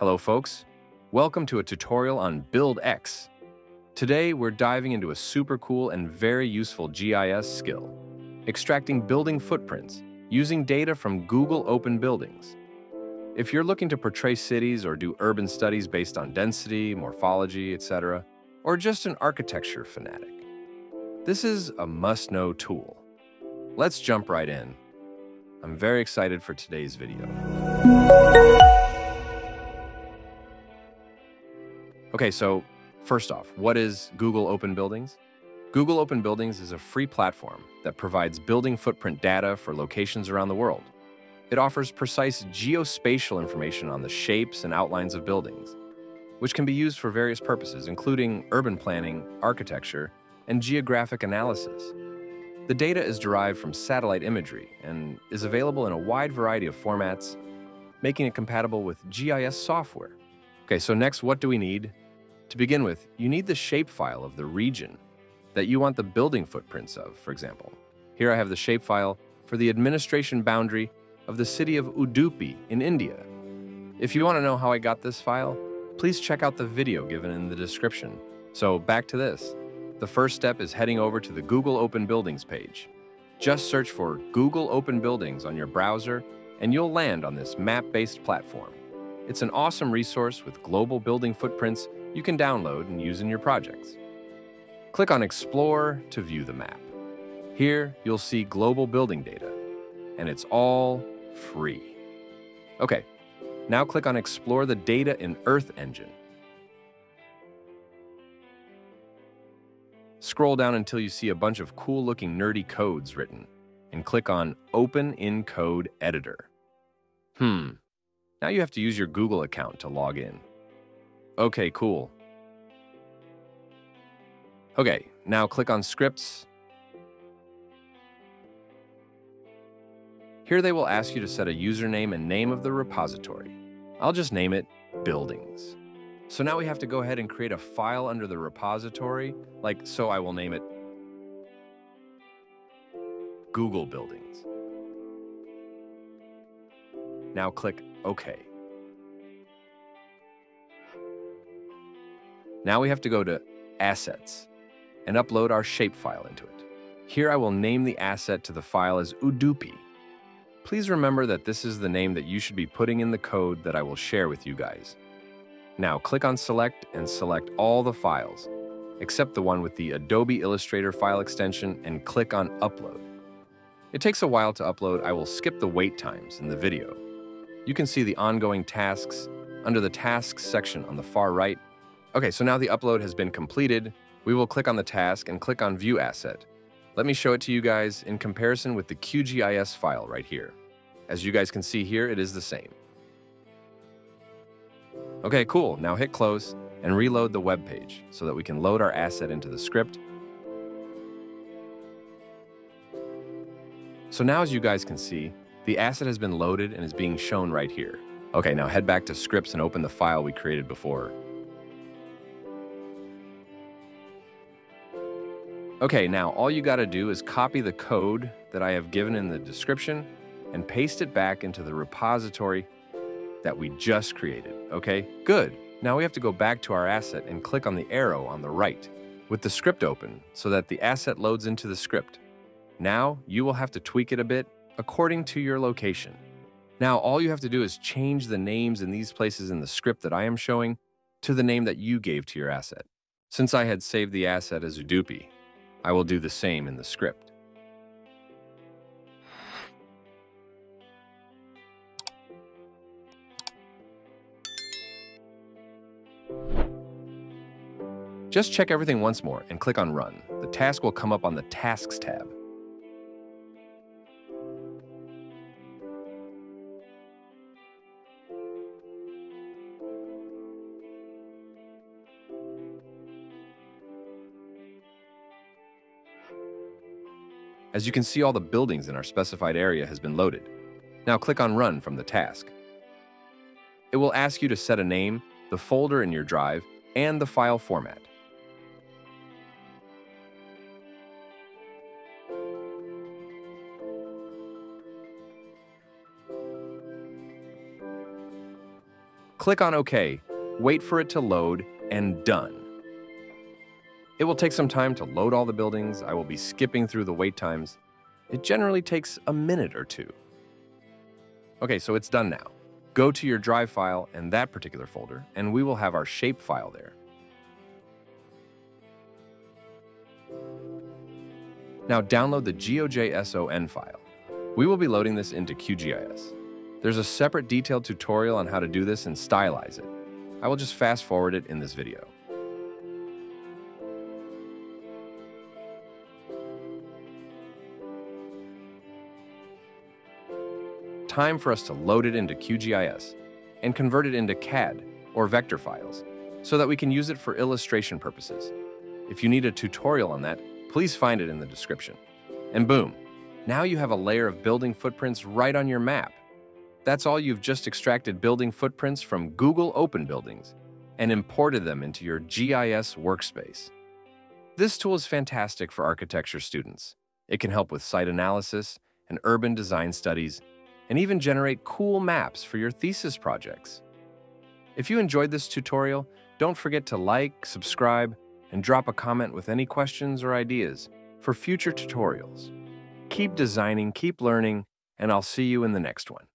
Hello folks, welcome to a tutorial on BuildX. Today we're diving into a super cool and very useful GIS skill, extracting building footprints using data from Google Open Buildings. If you're looking to portray cities or do urban studies based on density, morphology, etc., or just an architecture fanatic, this is a must-know tool. Let's jump right in. I'm very excited for today's video. Okay, so first off, what is Google Open Buildings? Google Open Buildings is a free platform that provides building footprint data for locations around the world. It offers precise geospatial information on the shapes and outlines of buildings, which can be used for various purposes, including urban planning, architecture, and geographic analysis. The data is derived from satellite imagery and is available in a wide variety of formats, making it compatible with GIS software. Okay, so next, what do we need? To begin with, you need the shapefile of the region that you want the building footprints of, for example. Here I have the shapefile for the administration boundary of the city of Udupi in India. If you want to know how I got this file, please check out the video given in the description. So back to this. The first step is heading over to the Google Open Buildings page. Just search for Google Open Buildings on your browser and you'll land on this map-based platform. It's an awesome resource with global building footprints you can download and use in your projects. Click on Explore to view the map. Here, you'll see global building data, and it's all free. Okay, now click on Explore the data in Earth Engine. Scroll down until you see a bunch of cool looking nerdy codes written and click on Open in Code Editor. Hmm, now you have to use your Google account to log in. Okay, cool. Okay, now click on Scripts. Here they will ask you to set a username and name of the repository. I'll just name it Buildings. So now we have to go ahead and create a file under the repository, like so I will name it Google Buildings. Now click OK. Now we have to go to Assets and upload our shapefile into it. Here I will name the asset to the file as Udupi. Please remember that this is the name that you should be putting in the code that I will share with you guys. Now click on Select and select all the files, except the one with the Adobe Illustrator file extension and click on Upload. It takes a while to upload. I will skip the wait times in the video. You can see the ongoing tasks under the Tasks section on the far right. Okay, so now the upload has been completed. We will click on the task and click on View Asset. Let me show it to you guys in comparison with the QGIS file right here. As you guys can see here, it is the same. Okay, cool. Now hit close and reload the web page so that we can load our asset into the script. So now as you guys can see, the asset has been loaded and is being shown right here. Okay, now head back to scripts and open the file we created before. Okay, now all you gotta do is copy the code that I have given in the description and paste it back into the repository that we just created, okay? Good. Now we have to go back to our asset and click on the arrow on the right with the script open so that the asset loads into the script. Now you will have to tweak it a bit according to your location. Now all you have to do is change the names in these places in the script that I am showing to the name that you gave to your asset. Since I had saved the asset as Udupi, I will do the same in the script. Just check everything once more and click on Run. The task will come up on the Tasks tab. As you can see, all the buildings in our specified area has been loaded. Now click on Run from the task. It will ask you to set a name, the folder in your drive, and the file format. Click on OK, wait for it to load, and done. It will take some time to load all the buildings. I will be skipping through the wait times. It generally takes a minute or two. Okay, so it's done now. Go to your Drive file and that particular folder, and we will have our shape file there. Now download the GeoJSON file. We will be loading this into QGIS. There's a separate detailed tutorial on how to do this and stylize it. I will just fast forward it in this video. Time for us to load it into QGIS and convert it into CAD or vector files so that we can use it for illustration purposes. If you need a tutorial on that, please find it in the description. And boom, now you have a layer of building footprints right on your map. That's all you've just extracted building footprints from Google Open Buildings and imported them into your GIS workspace. This tool is fantastic for architecture students. It can help with site analysis and urban design studies, and even generate cool maps for your thesis projects. If you enjoyed this tutorial, don't forget to like, subscribe, and drop a comment with any questions or ideas for future tutorials. Keep designing, keep learning, and I'll see you in the next one.